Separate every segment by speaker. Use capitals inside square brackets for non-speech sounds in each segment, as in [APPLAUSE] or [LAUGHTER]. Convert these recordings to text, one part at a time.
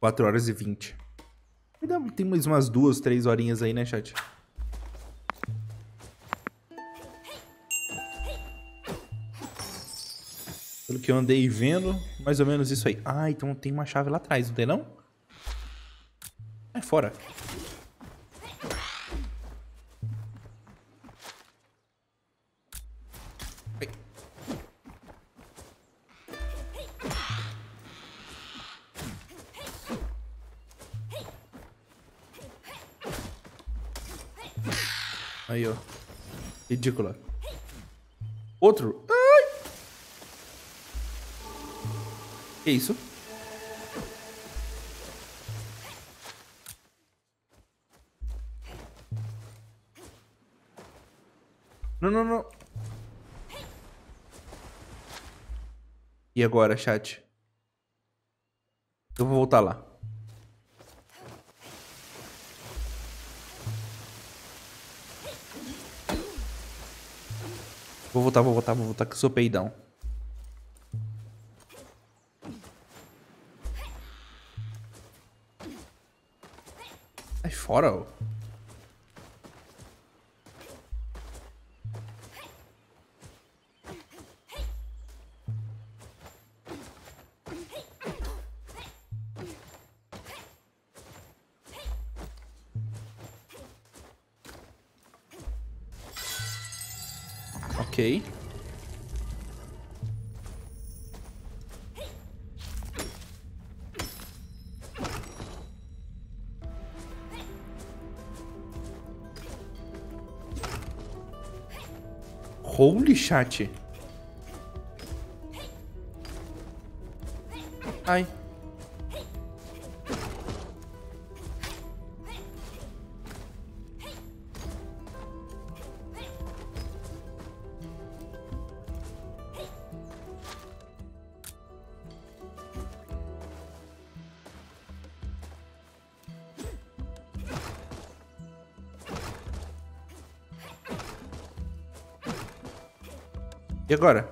Speaker 1: 4 horas e 20. Tem mais umas duas, três horinhas aí, né, chat? Pelo que eu andei vendo, mais ou menos isso aí. Ah, então tem uma chave lá atrás, não tem não? É fora. Ridícula. Outro. Ai! Que isso? Não, não, não. E agora, chat? Eu vou voltar lá. Vou voltar, vou voltar, vou voltar que sou peidão. Sai fora, ó. Holy chat. Ai. E agora?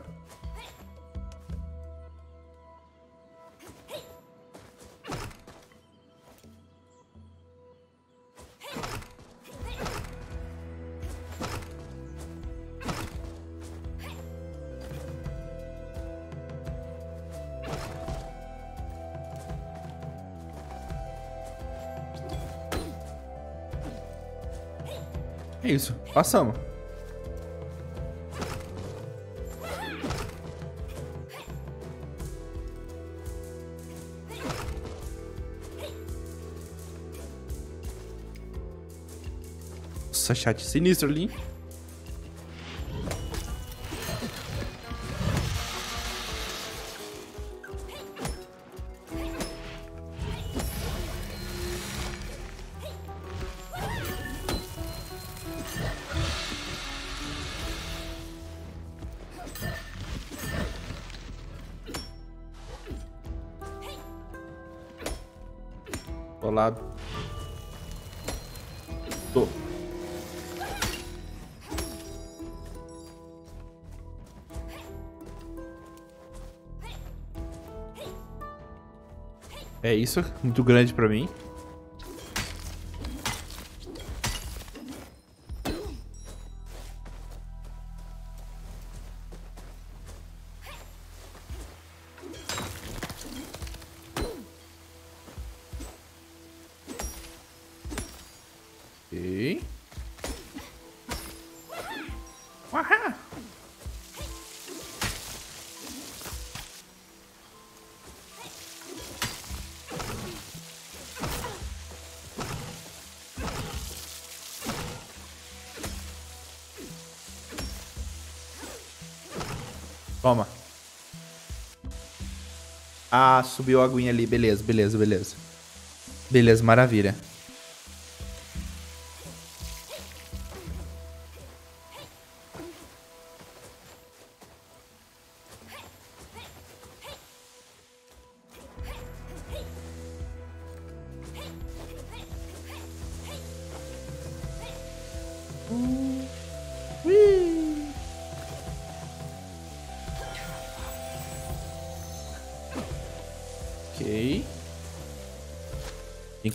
Speaker 1: É isso, passamos. Chat sinistro ali. Colado. É isso, muito grande pra mim. Toma. Ah, subiu a aguinha ali. Beleza, beleza, beleza. Beleza, maravilha.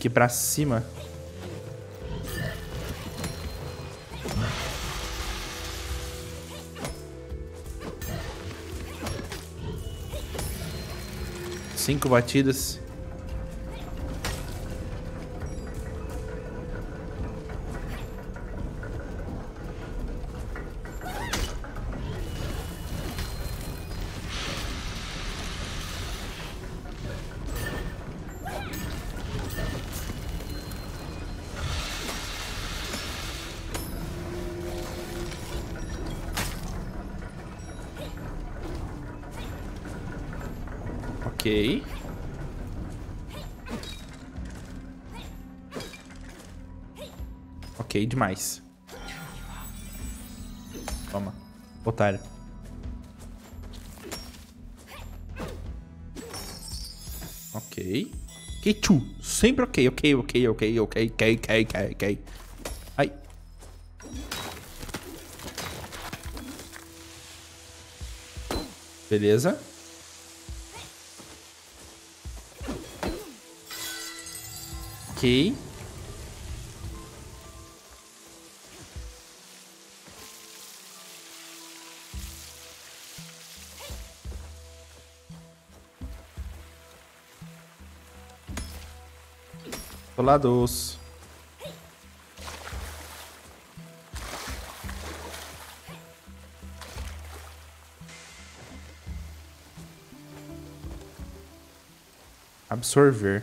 Speaker 1: Que ir pra cima. Cinco batidas. Demais. Toma, otário. Ok. Kechu. Sempre ok, ok, ok, ok, ok, ok, ok, ok, ok. Ai. Beleza. Ok. Solados. Absorver.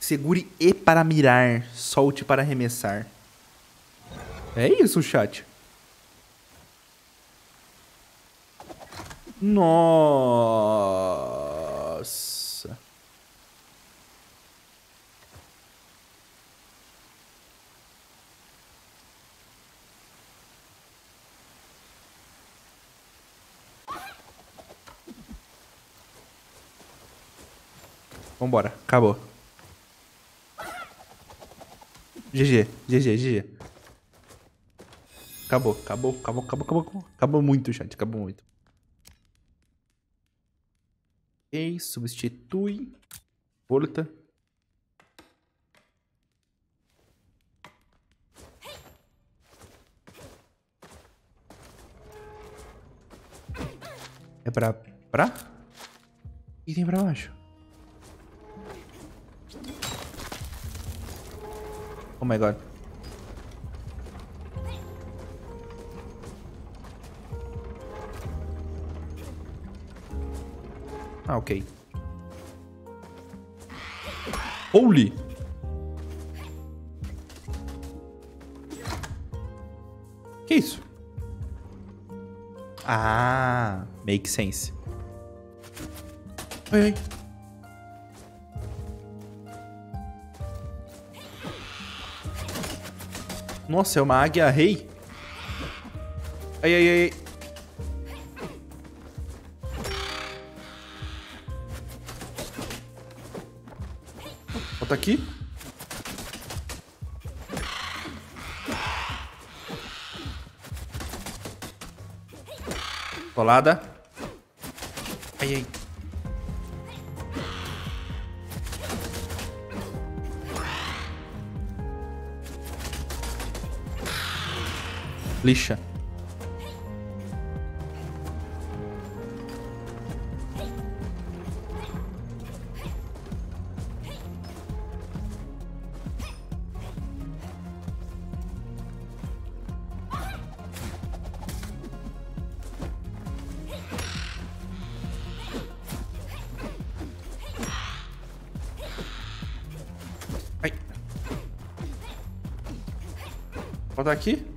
Speaker 1: Segure E para mirar, solte para arremessar. É isso, chat. Nossa. Vambora, acabou. GG, GG, GG. Acabou, acabou, acabou, acabou, acabou. Acabou muito, chat, acabou muito. Ok, substitui. Volta. É pra... Pra? E tem pra baixo? Oh my god. Ah, ok. Holy! Que isso? Ah, make sense. Ai, ai. Nossa, é uma águia rei. Ai, ai, ai. Bota aqui. Colada. Ai, ai. lixa. ai, botar aqui.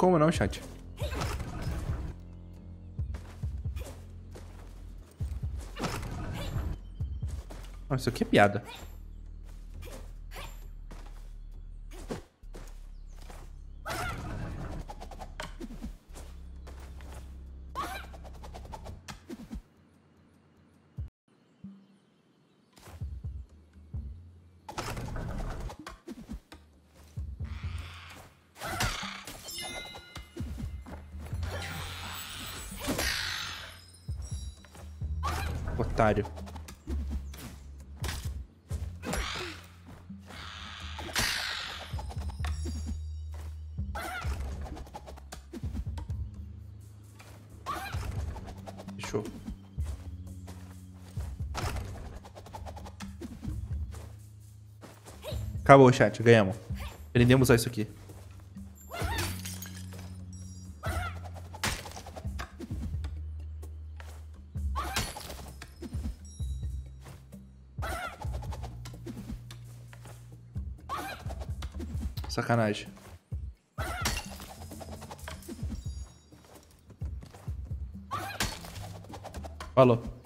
Speaker 1: Como não, chat. Nossa, isso aqui é piada. Otário. Fechou. Acabou, chat. Ganhamos. Aprendemos a isso aqui. Sacanagem. Falou.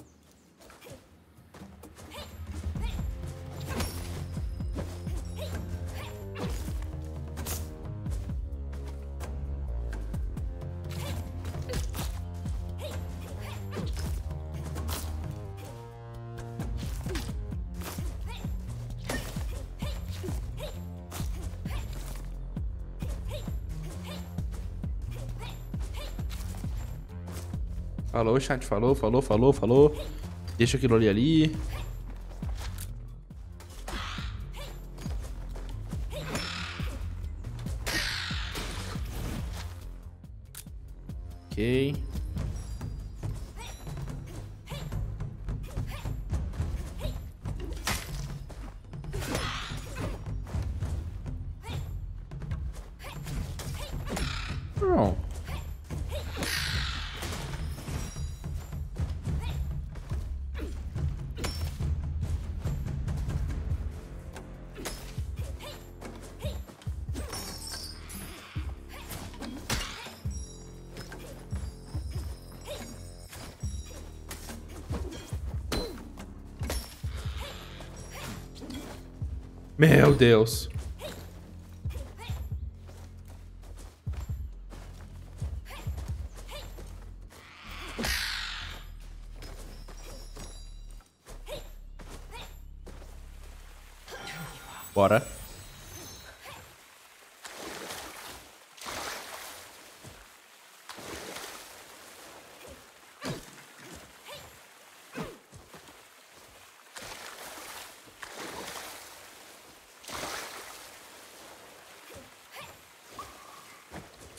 Speaker 1: Falou, chat. Falou, falou, falou, falou. Deixa aquilo ali ali. Meu Deus.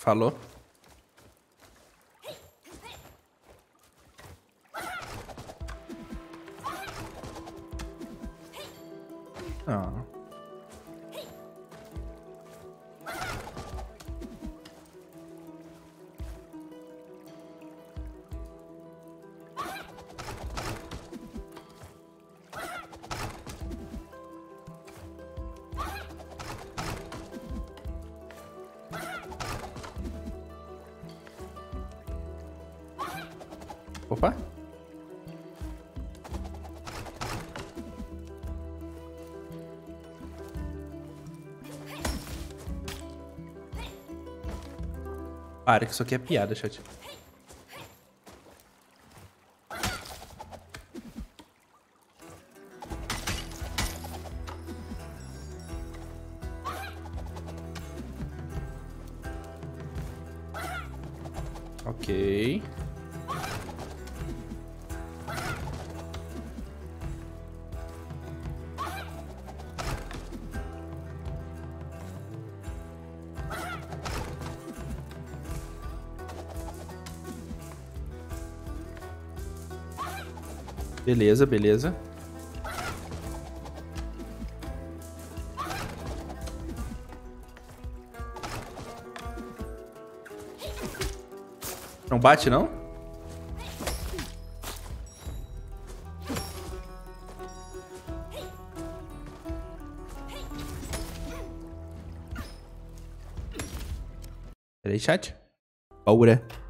Speaker 1: Falou. Opa. Para, que isso aqui é piada, chat. Beleza, beleza. Não bate, não? Peraí, chat. Aura.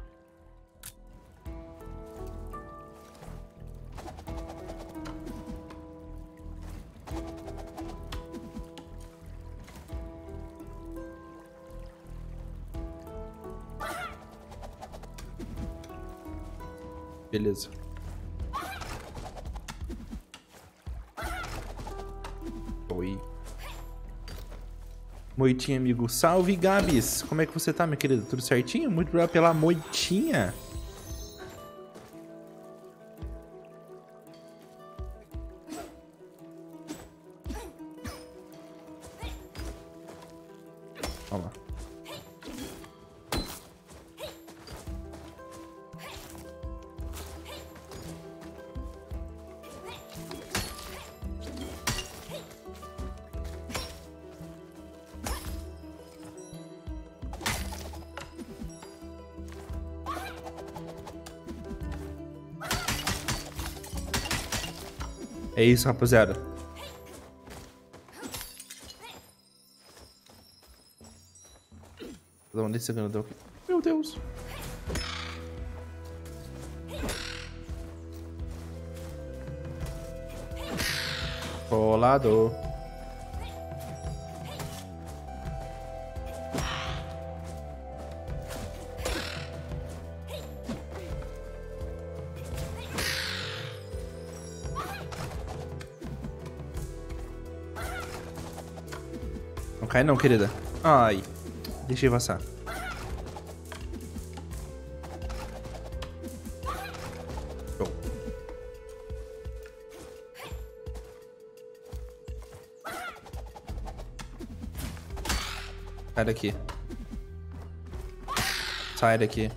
Speaker 1: Beleza. Oi. Moitinha, amigo. Salve, Gabs. Como é que você tá, minha querida? Tudo certinho? Muito obrigado pela moitinha. Vamos lá. É isso, rapaziada. Um desse grandão aqui. Meu Deus. Colado. Não cai não, querida. Ai. Deixei passar. Sai daqui. Sai daqui.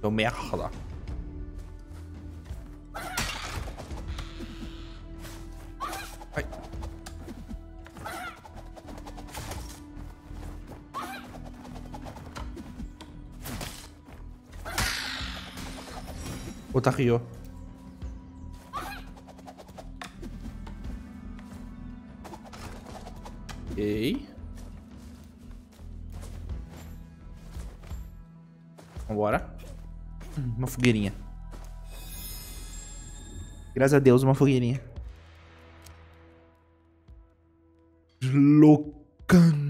Speaker 1: Seu merda. Otario. Ok. Vambora. Hum, Uma fogueirinha. Graças a Deus, uma fogueirinha. Locan.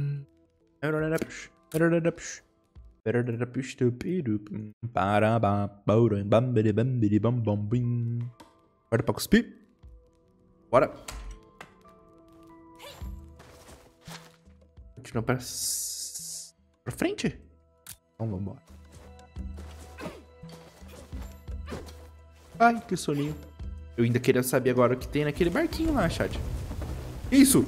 Speaker 1: Bora pra cuspir? Bora. Continua pra... Pra frente? Então vambora. Ai, que soninho. Eu ainda queria saber agora o que tem naquele barquinho lá, chat. Isso!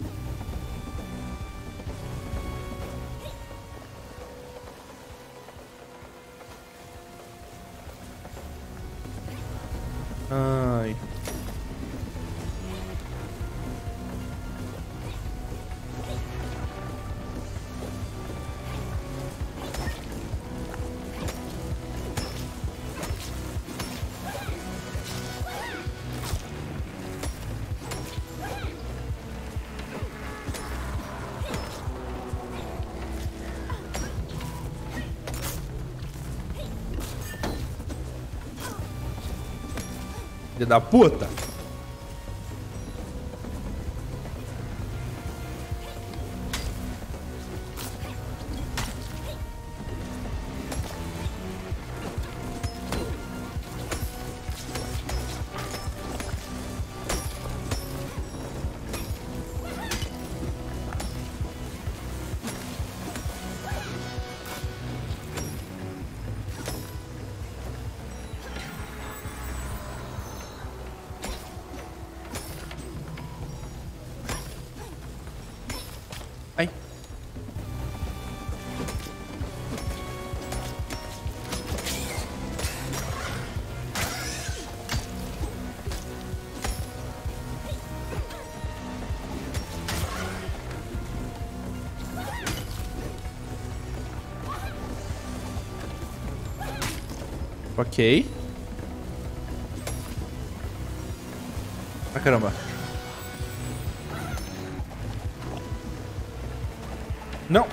Speaker 1: Filha da puta! Ah, caramba. Não.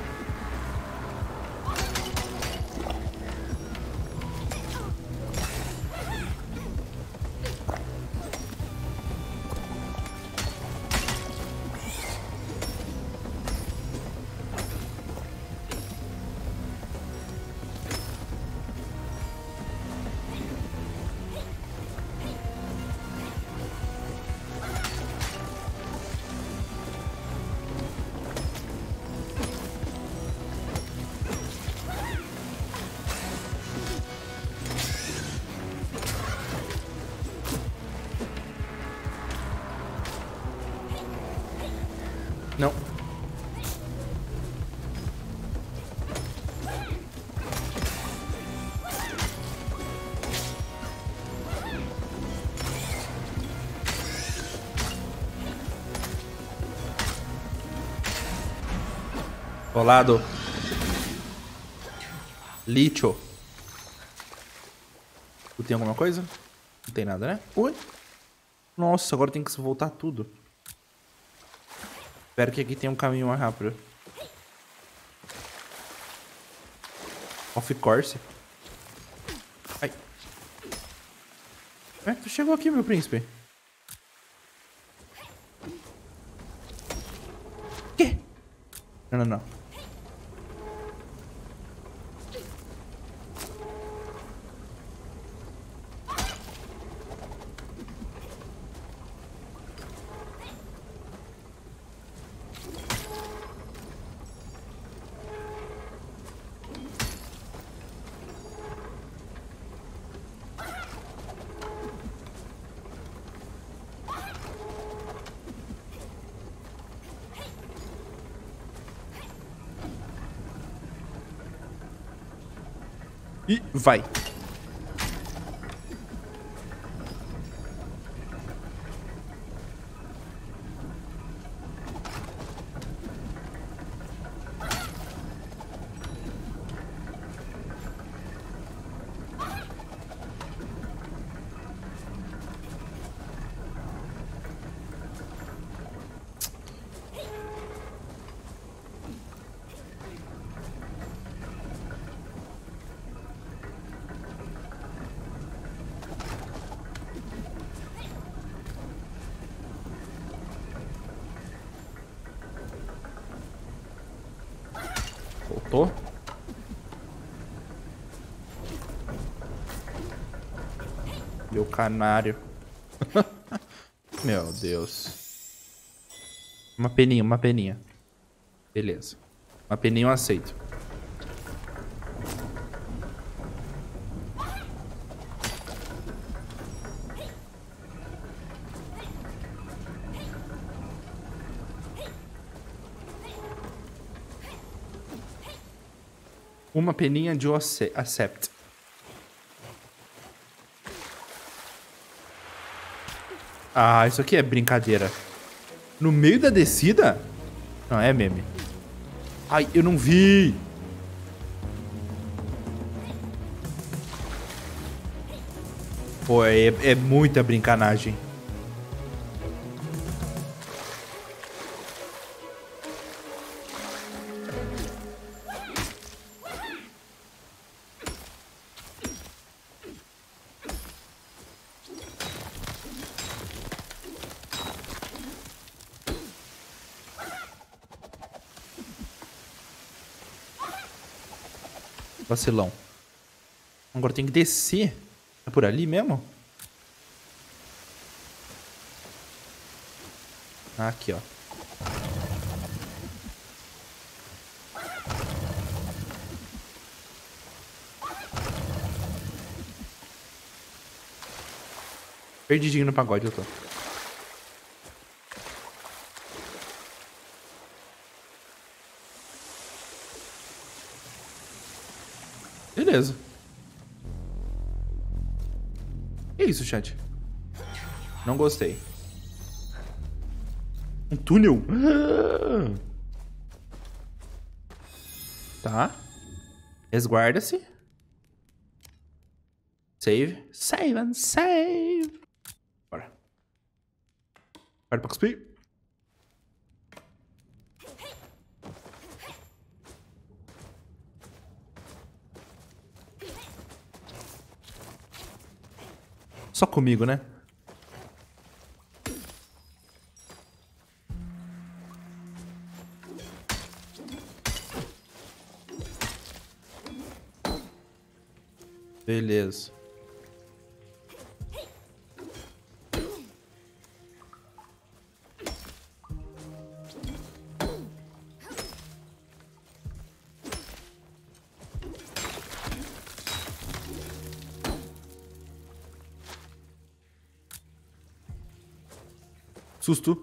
Speaker 1: Colado. Lixo. Tu tem alguma coisa? Não tem nada, né? Oi? Nossa, agora tem que voltar tudo. Espero que aqui tenha um caminho mais rápido. Off course. Ai. É, tu chegou aqui, meu príncipe. Quê? Não, não, não. E vai. Voltou? Meu canário. [LAUGHS] Meu Deus. Uma peninha, uma peninha. Beleza. Uma peninha eu aceito. Uma peninha de accept. Ah, isso aqui é brincadeira. No meio da descida? Não, é meme. Ai, eu não vi. Pô, é, é muita brincanagem. Vacilão. Agora tem que descer. É por ali mesmo? Aqui, ó. Perdidinho no pagode eu tô. Beleza. Que isso, chat? Não gostei. Um túnel? Tá. Resguarda-se. Save. Save and save. Bora. Bora pra cuspir. Só comigo, né? Beleza. Susto.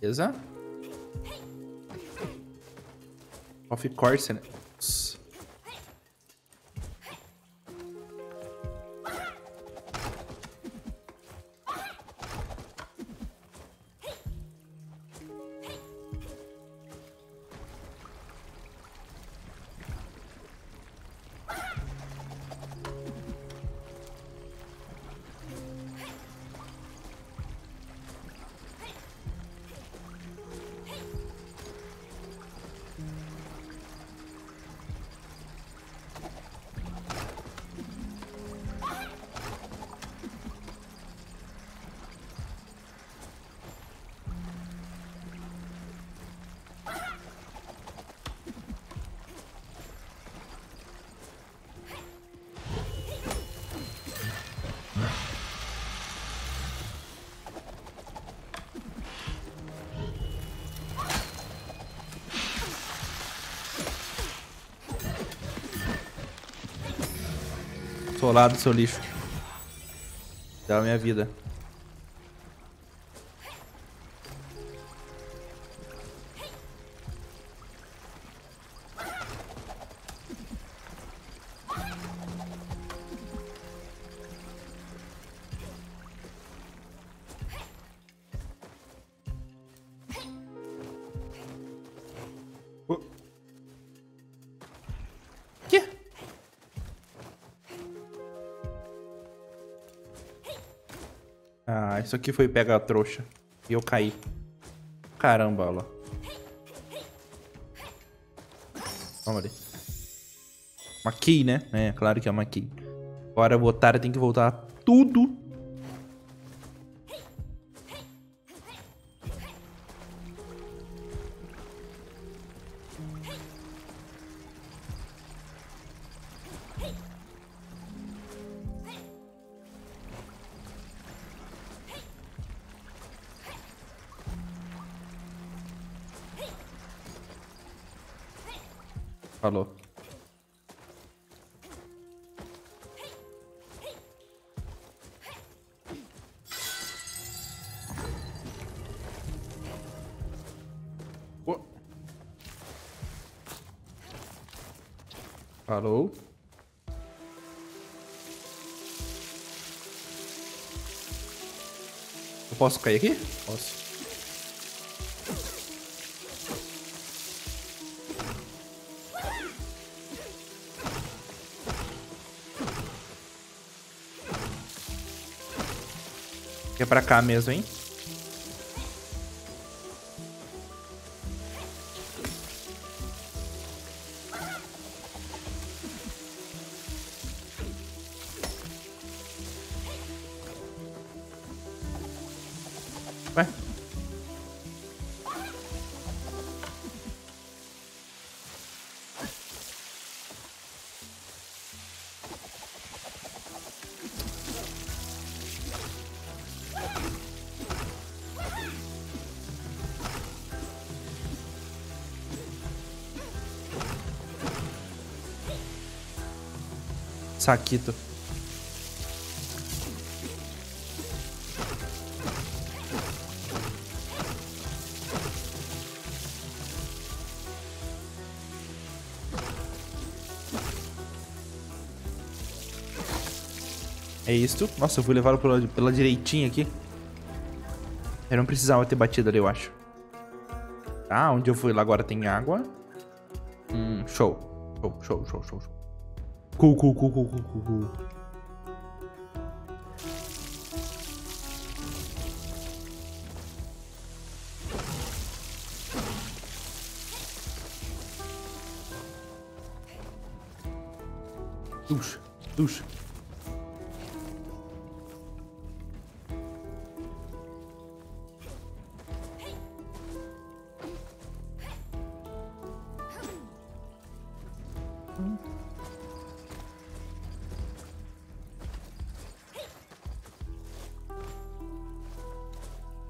Speaker 1: Beleza. Of course, né? Solado, seu lixo. Dá minha vida. Ah, isso aqui foi pegar a trouxa. E eu caí. Caramba, olha lá. Vamos ali. Key, né? É, claro que é key. Agora o otário tem que voltar tudo Falou. Eu posso cair aqui? Posso. é pra cá mesmo, hein? Saquito. É isto. Nossa, eu fui levá-lo pela, pela direitinha aqui. Eu não precisava ter batido ali, eu acho. Tá, onde eu fui lá agora tem água. Hum, show. Show, show, show, show, show. Cool, cool, cool,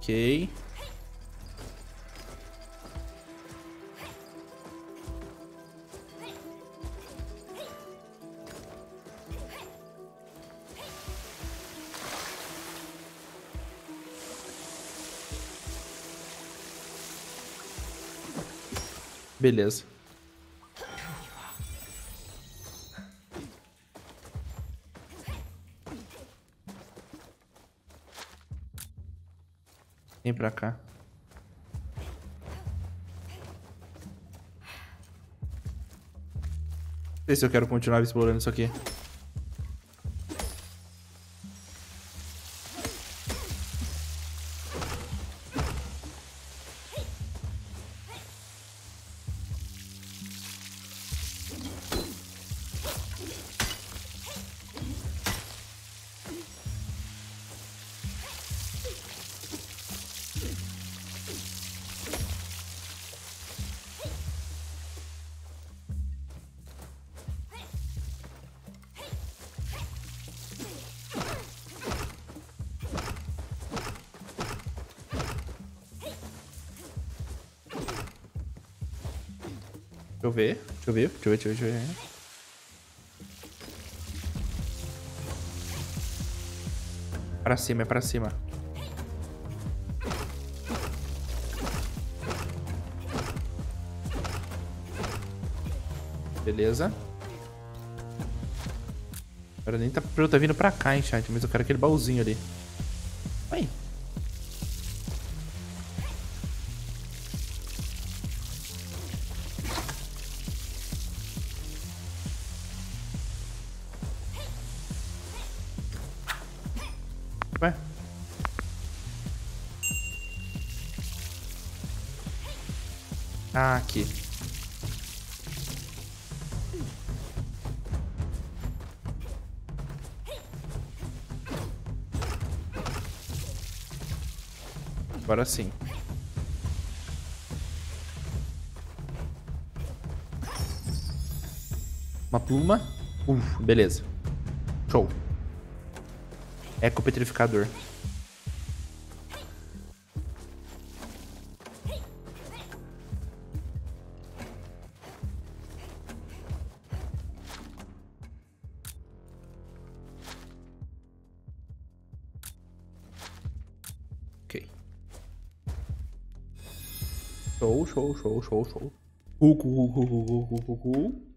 Speaker 1: Ok. Beleza. Vem pra cá. Não sei se eu quero continuar explorando isso aqui. Eu ver. Deixa eu ver. Deixa eu ver, deixa eu ver. Pra cima, é pra cima. Beleza. Agora nem tá tá vindo pra cá, hein, chat. Mas eu quero aquele baúzinho ali. Ah, aqui. Agora sim. Uma pluma. Uf, beleza. Show. Eco petrificador. Ok. Show, show, show, show, show. Cucu, cucu, cucu, cucu, cucu.